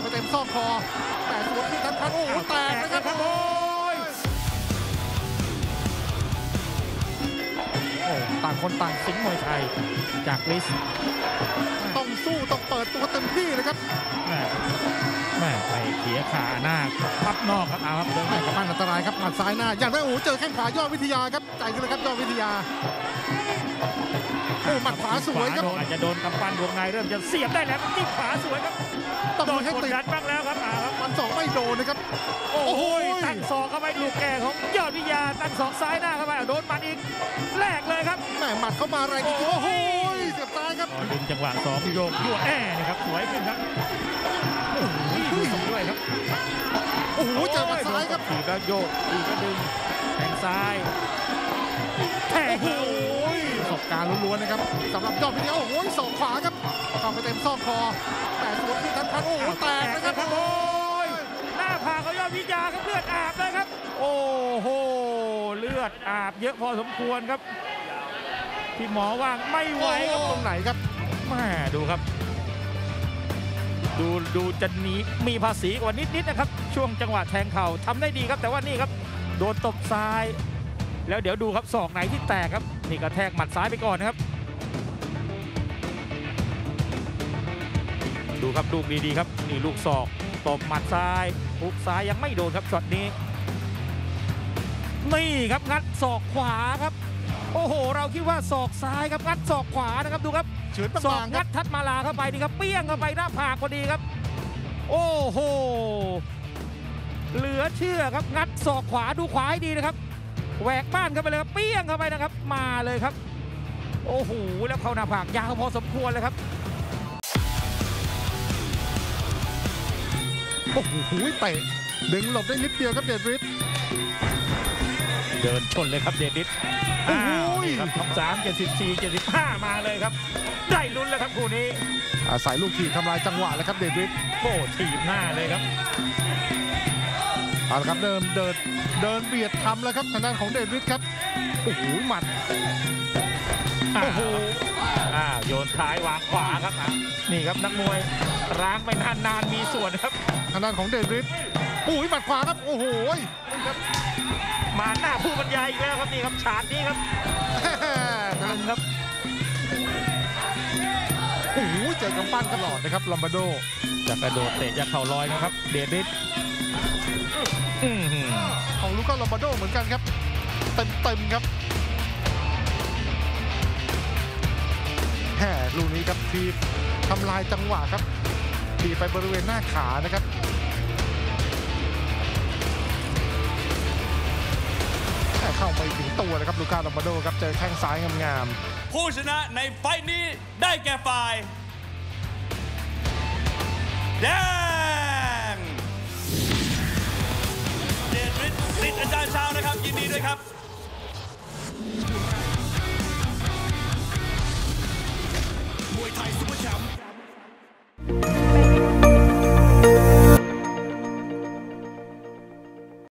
ไปเต็มซอกคอ แต่สวนขึ้นทันทันโอ้โหแตกนะครับโอ้ยโอ้ต่างคนต่างสิงห์มวยไทยจากลิสต้องสู้ต้องเปิดตัวเต็มที่นะครับ แม่แม่ไปเขียขาหน้าพับนอกครับเอาครับเดินแม่กับบ้านอันตรายครับหมัดซ้ายหน้าอย่างนั้นโอ้โหเจอแข้งขวายอดวิทยาครับใจกันเลยครับยอดวิทยาโอ้หมัดขวาสวยครับขวาโดนอาจจะโดนกำปั้นวงในเริ่มจะเสียบได้แล้วจิ้มขวาสวยครับต้องโดมีนให้กดติดดันบ้างแล้วครับเอาครับมันสองไม่โดนนะครับ โอ้โอ้โหโหตั้งศอกเข้าไปลูกแก่ของยอดวิทยาตั้งศอกซ้ายหน้าเข้าไปเอาโดนหมัดอีกแลกเลยครับแม่หมัดเข้ามาแรงจริงๆโอ้โห เสียบซ้ายครับดึงจังหวะสองโยกยั่วแอ่นะครับสวยขึ้นครับโอ้โหดูสองด้วยครับโอ้โหเจอหมัดซ้ายครับทีก็โยกทีก็ดึงแทงซ้ายแทงโอ้โหประสบการณ์ล้วนๆนะครับสำหรับยอดวิทยาโอ้โหศอกขวาครับเข้าไปเต็มซอกคอแต่สวนขึ้นทันทันโอ้โหแตกนะครับโอ้ยหน้าผากของยอดวิทยาครับเลือดอาบเลยครับ โอ้โหเลือดอาบเยอะพอสมควรครับ ที่หมอว่างไม่ไหวโอ้ครับตรงไหนครับแม่ดูครับ ดูดูจะหนีมีภาษีกว่านิดๆนะครับ ช่วงจังหวะแทงเข่าทำได้ดีครับ แต่ว่านี่ครับ โดนตบซ้าย แล้วเดี๋ยวดูครับศอกไหนที่แตกครับ นี่กระแทกหมัดซ้ายไปก่อนนะครับ ดูครับลูกดีๆครับนี่ลูกศอกตบหมัดซ้ายฮุกซ้ายยังไม่โดนครับช็อตนี้นี่ครับงัดศอกขวาครับ โอ้โห เราคิดว่าศอกซ้ายครับงัดศอกขวานะครับดูครับเฉือนศอบากงๆคงัรับดทัดมาลาเข้าไปนี่ครับเปี้ยงเข้าไปหน้าผากพอดีครับ โอ้โหเหลือเชื่อครับงัดศอกขวาดูขวาให้ดีนะครับแหวกบ้านเข้าไปเลยครับเปี้ยงเข้าไปนะครับ มาเลยครับ โอ้โหแล้วเข้าหน้าผากยาวพอสมควรเลยครับโอ้โหเตะดึงหลบได้นิดเดียวครับเดชฤทธิ์ เดินชนเลยครับเดนิสโอ้โหอ้าวนี่ครับท็อปสามเจ็ดสิบสี่เจ็ดสิบห้ามาเลยครับ ได้ลุ้นแล้วครับคู่นี้ อาศัยลูกทีบทำลายจังหวะแล้วครับเดชฤทธิ์โอ้ถีบหน้าเลยครับเอาละครับเดินเดินเดินเบียดทำแล้วครับทางด้านของเดชฤทธิ์ครับโอ้โหหมัดโอ้โหอ่าโยนท้ายวางขวาครับอะนี่ครับนักมวยร้างไปนานๆมีส่วนครับทางด้านของเดชฤทธิ์โอ้ยหมัดขวาครับโอ้โห มาหน้าผู้บรรยายอีกแล้วครับนี่ครับฉากนี้ครับแม่หนึ่งครับโอ้โหเจอกำปั้นตลอดนะครับลัมบาโดจะกระโดดเตะจะเข่าลอยนะครับ เดวิดอื้อหือของลูก้าลัมบาโดเหมือนกันครับเต็มเต็มๆครับแห่ลูกนี้ครับทีบทำลายจังหวะครับทีบไปบริเวณหน้าขานะครับ เข้าไปถึงตัวนะครับลูก้าลอมบาโดครับเจอแข้งซ้ายงามๆผู้ชนะในไฟท์นี้ได้แก่ฝ่ายแดงเดชฤทธิ์สิทธิ์อาจารย์ชาวนะครับ ยินดีด้วยครับ